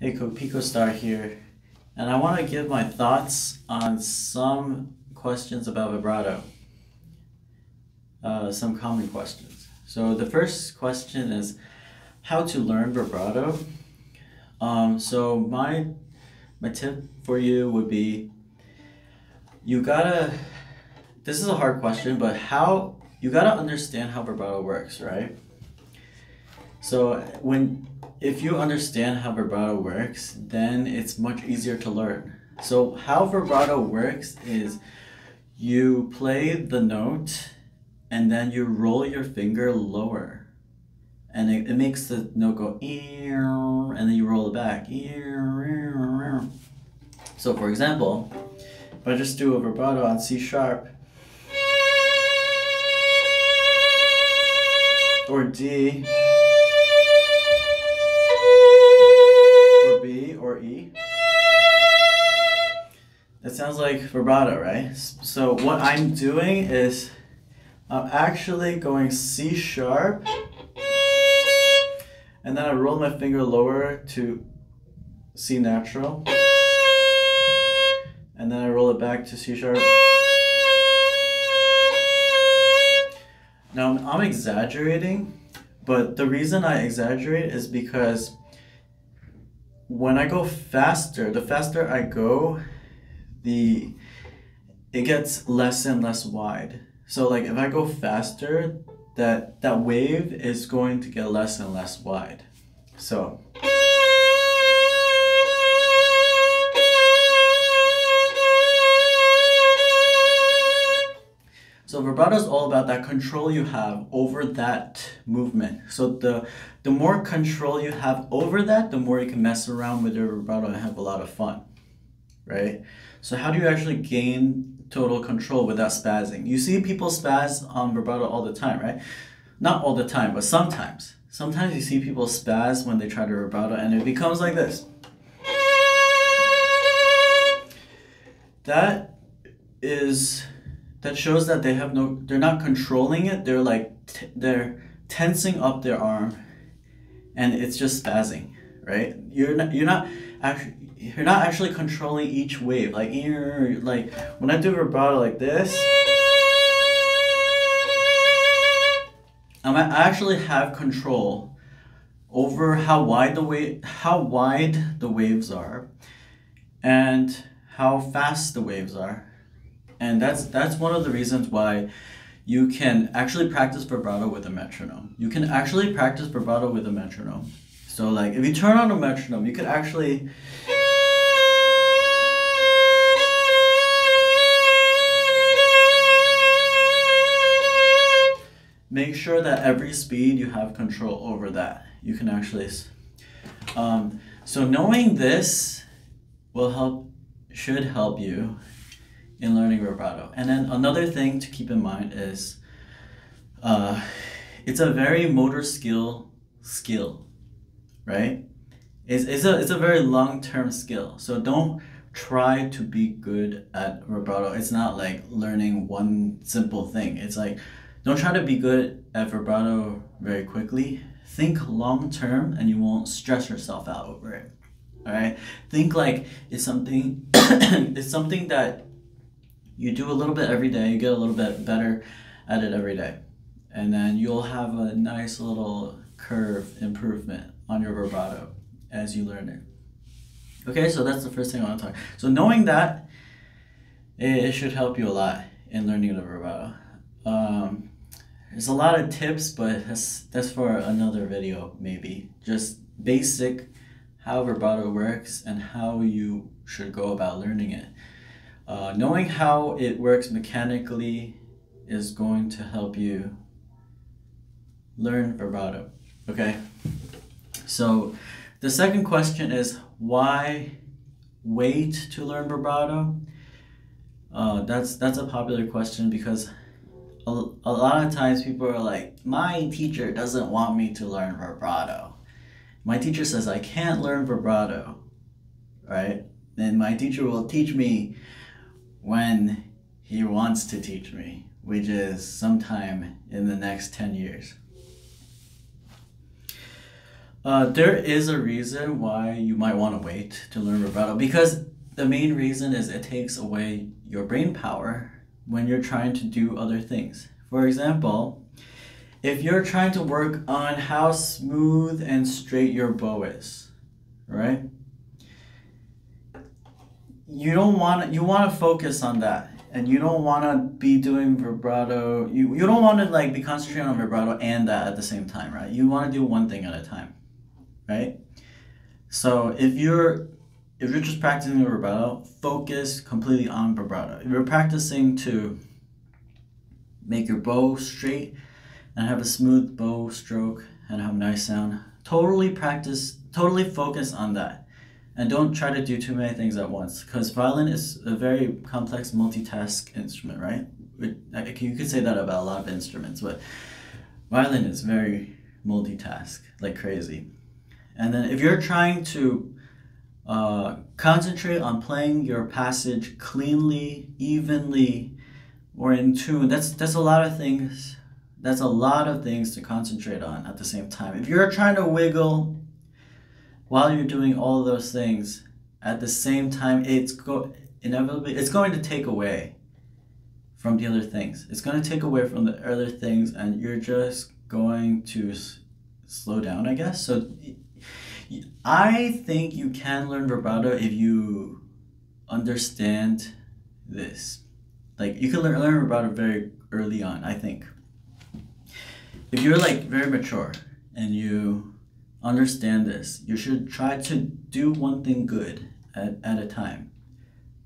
Hey, Kopiko Star here, and I want to give my thoughts on some questions about vibrato. Uh, some common questions. So the first question is how to learn vibrato. Um, so my my tip for you would be you gotta. This is a hard question, but how you gotta understand how vibrato works, right? So when if you understand how vibrato works, then it's much easier to learn. So how vibrato works is you play the note and then you roll your finger lower. And it, it makes the note go and then you roll it back. So for example, if I just do a vibrato on C sharp or D It sounds like vibrato, right? So what I'm doing is I'm actually going C sharp and then I roll my finger lower to C natural and then I roll it back to C sharp. Now I'm exaggerating, but the reason I exaggerate is because when I go faster, the faster I go, the it gets less and less wide. So like if I go faster, that that wave is going to get less and less wide. So So vibrato is all about that control you have over that movement. So the the more control you have over that, the more you can mess around with your vibrato and have a lot of fun, right? So how do you actually gain total control without spazzing? You see people spaz on vibrato all the time, right? Not all the time, but sometimes. Sometimes you see people spaz when they try to vibrato and it becomes like this. That is that shows that they have no they're not controlling it they're like they're tensing up their arm and it's just spazzing right you're not you're not actually you're not actually controlling each wave like like when i do vibrato like this i actually have control over how wide the wave how wide the waves are and how fast the waves are and that's that's one of the reasons why you can actually practice vibrato with a metronome. You can actually practice vibrato with a metronome. So like if you turn on a metronome, you could actually make sure that every speed you have control over that. You can actually um, so knowing this will help should help you in learning vibrato. And then another thing to keep in mind is uh, it's a very motor skill skill, right? It's, it's, a, it's a very long-term skill. So don't try to be good at vibrato. It's not like learning one simple thing. It's like, don't try to be good at vibrato very quickly. Think long-term and you won't stress yourself out over it. All right. Think like it's something, it's something that you do a little bit every day, you get a little bit better at it every day. And then you'll have a nice little curve improvement on your vibrato as you learn it. Okay, so that's the first thing I want to talk. So knowing that, it, it should help you a lot in learning the vibrato. Um, there's a lot of tips, but that's, that's for another video maybe. Just basic how vibrato works and how you should go about learning it. Uh, knowing how it works mechanically is going to help you learn vibrato. Okay? So the second question is why wait to learn vibrato? Uh, that's that's a popular question because a, a lot of times people are like, my teacher doesn't want me to learn vibrato. My teacher says I can't learn vibrato, right? And my teacher will teach me when he wants to teach me, which is sometime in the next 10 years. Uh, there is a reason why you might want to wait to learn vibrato because the main reason is it takes away your brain power when you're trying to do other things. For example, if you're trying to work on how smooth and straight your bow is, right? You don't want you want to focus on that and you don't want to be doing vibrato you, you don't want to like be concentrating on vibrato and that at the same time right you want to do one thing at a time right? So if you're if you're just practicing the vibrato focus completely on vibrato. If you're practicing to make your bow straight and have a smooth bow stroke and have a nice sound totally practice totally focus on that. And don't try to do too many things at once because violin is a very complex multitask instrument right? You could say that about a lot of instruments but violin is very multitask like crazy and then if you're trying to uh, concentrate on playing your passage cleanly evenly or in tune that's that's a lot of things that's a lot of things to concentrate on at the same time if you're trying to wiggle while you're doing all those things, at the same time, it's go inevitably it's going to take away from the other things. It's going to take away from the other things, and you're just going to slow down, I guess. So, I think you can learn vibrato if you understand this. Like you can learn learn vibrato very early on. I think if you're like very mature and you understand this. You should try to do one thing good at, at a time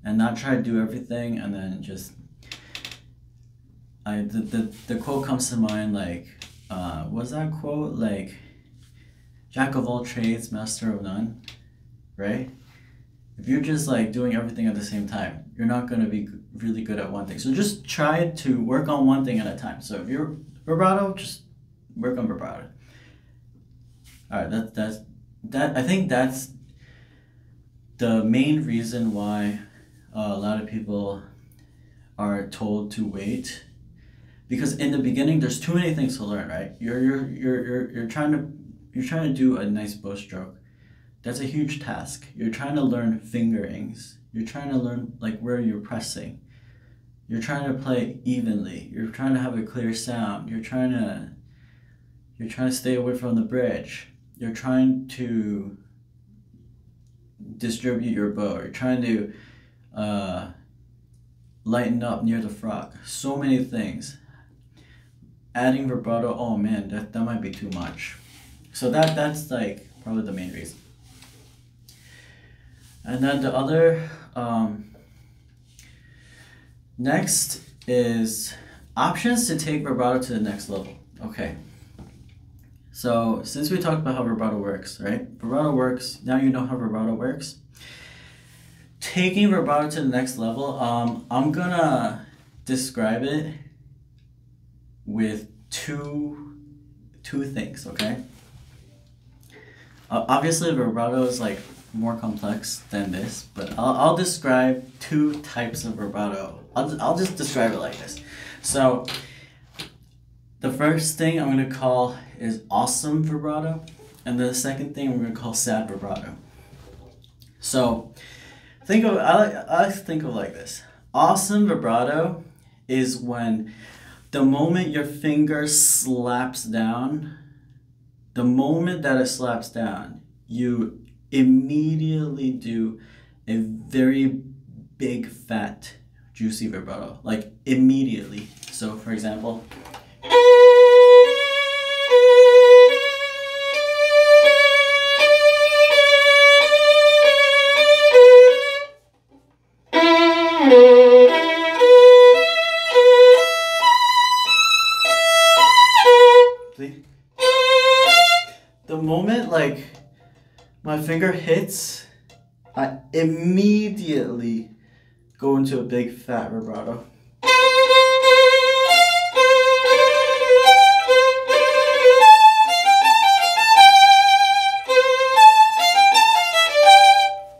and not try to do everything and then just I the, the, the quote comes to mind like uh was that quote like jack of all trades master of none right if you're just like doing everything at the same time you're not going to be really good at one thing so just try to work on one thing at a time so if you're vibrato just work on vibrato all right, that that's that. I think that's the main reason why uh, a lot of people are told to wait, because in the beginning there's too many things to learn. Right? You're you're you're you're, you're trying to you're trying to do a nice bow stroke. That's a huge task. You're trying to learn fingerings. You're trying to learn like where you're pressing. You're trying to play evenly. You're trying to have a clear sound. You're trying to you're trying to stay away from the bridge you're trying to distribute your bow. You're trying to uh, lighten up near the frog. So many things. Adding vibrato, oh man, that, that might be too much. So that that's like probably the main reason. And then the other um, next is options to take vibrato to the next level. Okay. So since we talked about how vibrato works, right? Vibrato works, now you know how vibrato works. Taking vibrato to the next level, um, I'm gonna describe it with two two things, okay? Obviously vibrato is like more complex than this, but I'll, I'll describe two types of vibrato. I'll, I'll just describe it like this. So the first thing I'm gonna call is awesome vibrato, and the second thing I'm gonna call sad vibrato. So think of I I think of like this. Awesome vibrato is when the moment your finger slaps down, the moment that it slaps down, you immediately do a very big fat juicy vibrato like immediately. So for example like my finger hits, I immediately go into a big fat vibrato.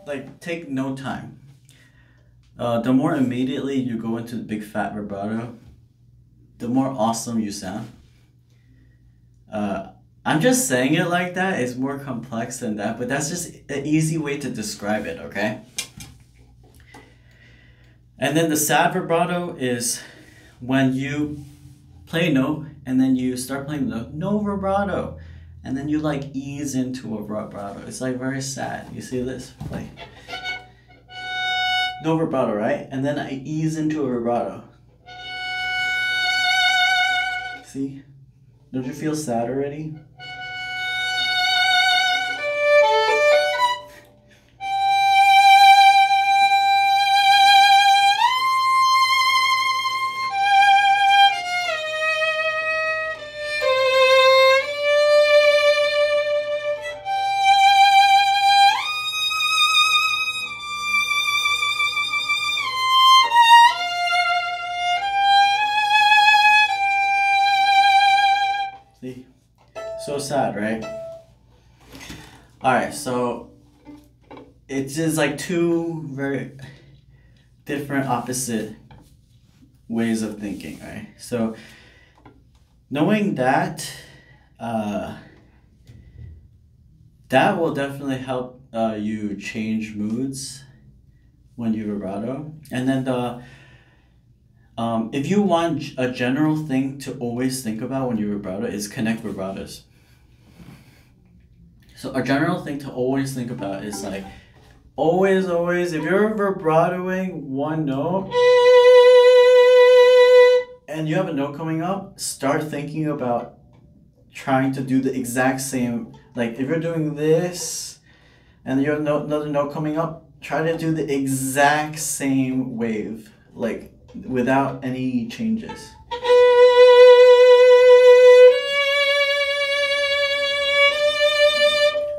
Like, take no time. Uh, the more immediately you go into the big fat vibrato, the more awesome you sound. Uh, I'm just saying it like that. It's more complex than that, but that's just an easy way to describe it, okay? And then the sad vibrato is when you play a note and then you start playing the no vibrato. And then you like ease into a vibrato. It's like very sad. You see this? Like no vibrato, right? And then I ease into a vibrato. See? Don't you feel sad already? See? So sad, right? Alright, so it's just like two very different opposite ways of thinking, right? So knowing that uh, that will definitely help uh, you change moods when you vibrato. And then the um, if you want a general thing to always think about when you vibrato is connect vibratos. So a general thing to always think about is like always, always if you're vibratoing one note and you have a note coming up, start thinking about trying to do the exact same. Like if you're doing this and you have no, another note coming up, try to do the exact same wave. Like without any changes.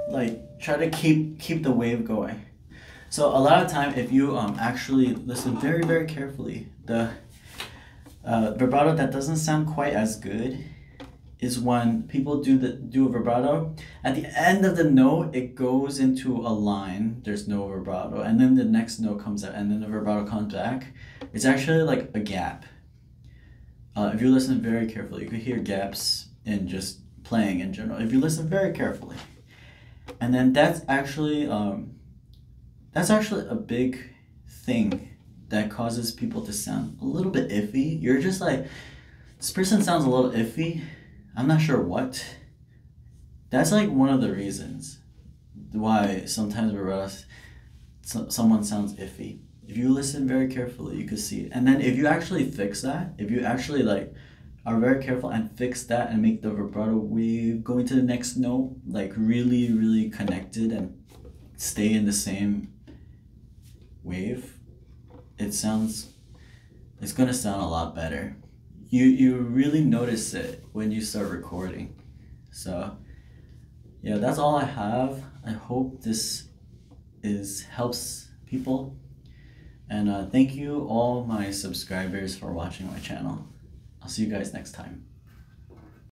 Like try to keep keep the wave going. So a lot of time, if you um actually listen very very carefully, the uh, vibrato that doesn't sound quite as good is when people do the do a vibrato at the end of the note it goes into a line there's no vibrato and then the next note comes out and then the vibrato comes back it's actually like a gap uh, if you listen very carefully you could hear gaps in just playing in general if you listen very carefully and then that's actually um, that's actually a big thing that causes people to sound a little bit iffy you're just like this person sounds a little iffy I'm not sure what. That's like one of the reasons why sometimes with us, so, someone sounds iffy. If you listen very carefully, you can see it. And then if you actually fix that, if you actually like are very careful and fix that and make the vibrato wave going to the next note like really, really connected and stay in the same wave, it sounds, it's gonna sound a lot better you you really notice it when you start recording. So yeah, that's all I have. I hope this is helps people. And uh, thank you all my subscribers for watching my channel. I'll see you guys next time.